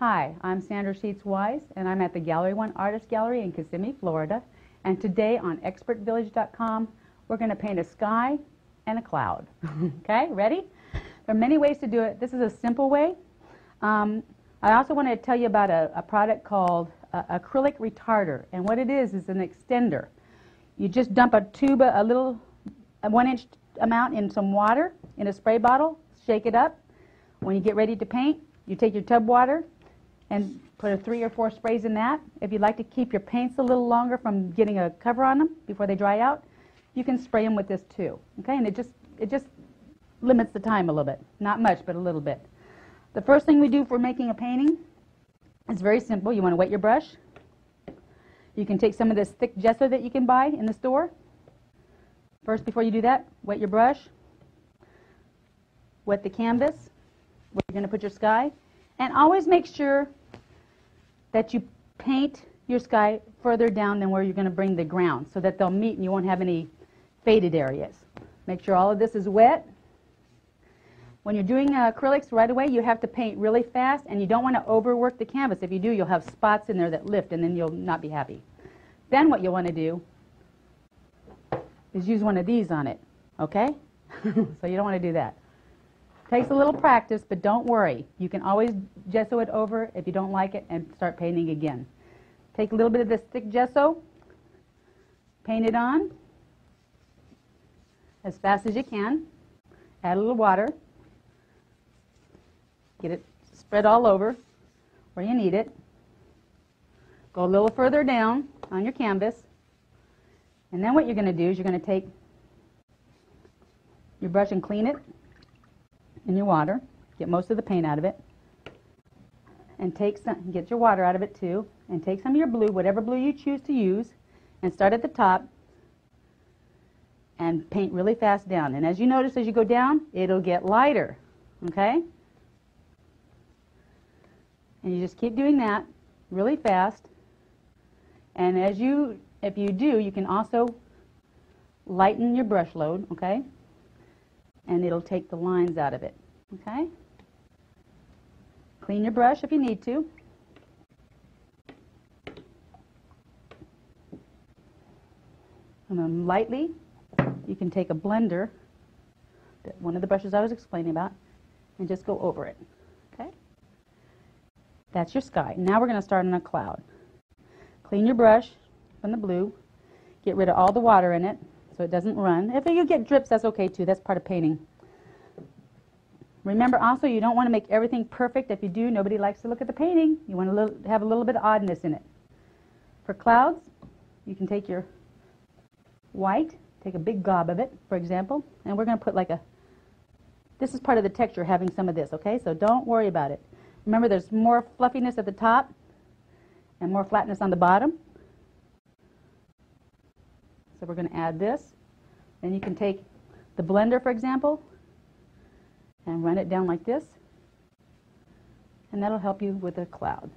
Hi, I'm Sandra Sheets Wise, and I'm at the Gallery One Artist Gallery in Kissimmee, Florida. And today on expertvillage.com, we're going to paint a sky and a cloud. okay, ready? There are many ways to do it. This is a simple way. Um, I also want to tell you about a, a product called uh, acrylic retarder. And what it is is an extender. You just dump a tube, a little a one inch amount in some water in a spray bottle, shake it up. When you get ready to paint, you take your tub water and put a three or four sprays in that. If you'd like to keep your paints a little longer from getting a cover on them before they dry out, you can spray them with this too. Okay, and it just it just limits the time a little bit. Not much, but a little bit. The first thing we do for making a painting is very simple. You want to wet your brush. You can take some of this thick gesso that you can buy in the store. First, before you do that, wet your brush. Wet the canvas where you're going to put your sky. And always make sure that you paint your sky further down than where you're going to bring the ground so that they'll meet and you won't have any faded areas. Make sure all of this is wet. When you're doing acrylics right away, you have to paint really fast and you don't want to overwork the canvas. If you do, you'll have spots in there that lift and then you'll not be happy. Then what you'll want to do is use one of these on it, okay? so you don't want to do that. Takes a little practice, but don't worry. You can always gesso it over if you don't like it and start painting again. Take a little bit of this thick gesso, paint it on as fast as you can. Add a little water. Get it spread all over where you need it. Go a little further down on your canvas. And then what you're going to do is you're going to take your brush and clean it in your water. Get most of the paint out of it. And take some, get your water out of it too. And take some of your blue, whatever blue you choose to use, and start at the top and paint really fast down. And as you notice as you go down, it'll get lighter. Okay? And you just keep doing that really fast. And as you, if you do, you can also lighten your brush load, okay? And it'll take the lines out of it, okay? Clean your brush if you need to. And then lightly, you can take a blender, one of the brushes I was explaining about, and just go over it, okay? That's your sky. Now we're going to start on a cloud. Clean your brush from the blue. Get rid of all the water in it so it doesn't run. If you get drips, that's okay too. That's part of painting. Remember also, you don't want to make everything perfect. If you do, nobody likes to look at the painting. You want to have a little bit of oddness in it. For clouds, you can take your white, take a big gob of it, for example, and we're going to put like a, this is part of the texture, having some of this, okay? So don't worry about it. Remember, there's more fluffiness at the top and more flatness on the bottom. So we're going to add this. Then you can take the blender, for example, and run it down like this. And that'll help you with a cloud.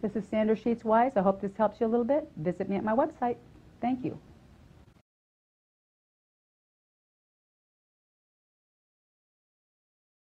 This is Sandra Sheets Wise. I hope this helps you a little bit. Visit me at my website. Thank you.